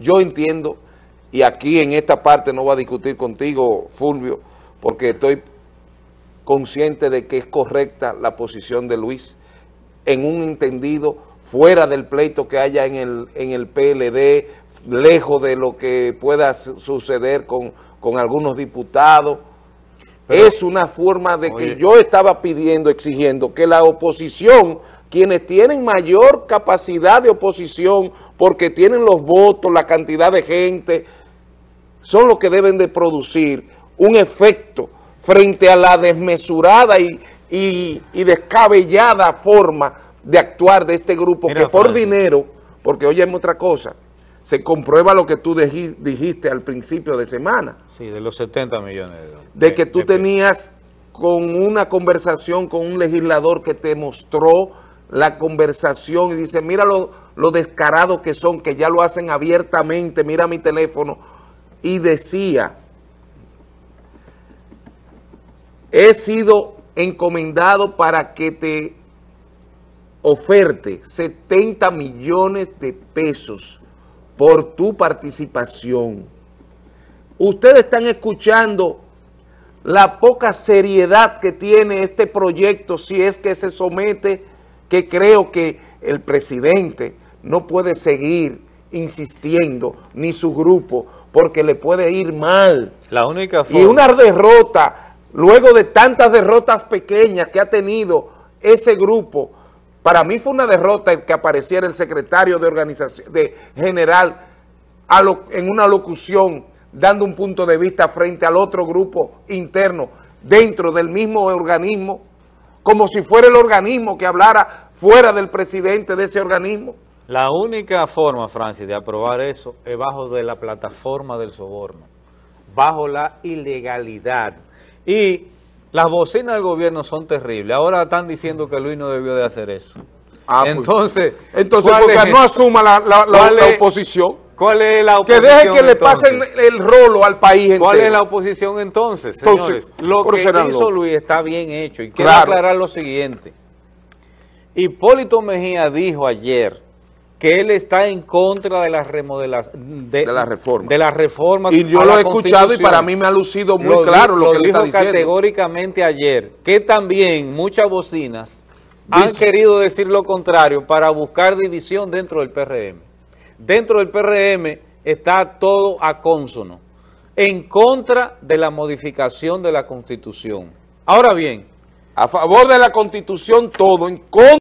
yo entiendo, y aquí en esta parte no voy a discutir contigo, Fulvio, porque estoy consciente de que es correcta la posición de Luis en un entendido fuera del pleito que haya en el, en el PLD, lejos de lo que pueda suceder con, con algunos diputados. Es una forma de que yo estaba pidiendo, exigiendo que la oposición, quienes tienen mayor capacidad de oposición porque tienen los votos, la cantidad de gente, son los que deben de producir un efecto frente a la desmesurada y, y, descabellada forma de actuar de este grupo que por dinero, porque oye otra cosa, se comprueba lo que tú dijiste al principio de semana. Sí, de los 70 millones de dólares. De que tú tenías con una conversación con un legislador que te mostró la conversación y dice, mira lo, lo descarado que son, que ya lo hacen abiertamente, mira mi teléfono, y decía, he sido encomendado para que te oferte 70 millones de pesos por tu participación. Ustedes están escuchando la poca seriedad que tiene este proyecto si es que se somete, que creo que el presidente no puede seguir insistiendo, ni su grupo, porque le puede ir mal. La única forma. Y una derrota, luego de tantas derrotas pequeñas que ha tenido ese grupo, para mí fue una derrota que apareciera el secretario de organización, de general, en una locución, dando un punto de vista frente al otro grupo interno, dentro del mismo organismo, como si fuera el organismo que hablara fuera del presidente de ese organismo. La única forma, Francis, de aprobar eso es bajo de la plataforma del soborno, bajo la ilegalidad. Y las bocinas del gobierno son terribles. Ahora están diciendo que Luis no debió de hacer eso. Ah, pues, entonces, entonces porque no asuma la, oposición. ¿Cuál es la oposición? Que deje que le pasen el rolo al país ¿Cuál es la oposición entonces, señores? lo que hizo Luis está bien hecho. Y quiero aclarar lo siguiente. Hipólito Mejía dijo ayer que él está en contra de las remodelación de, la reforma. De la reforma y yo lo he escuchado y para mí me ha lucido muy claro lo, que él está diciendo. categóricamente ayer, que también muchas bocinas han querido decir lo contrario para buscar división dentro del PRM. Dentro del PRM está todo a cónsono, en contra de la modificación de la Constitución. Ahora bien, a favor de la Constitución todo, en contra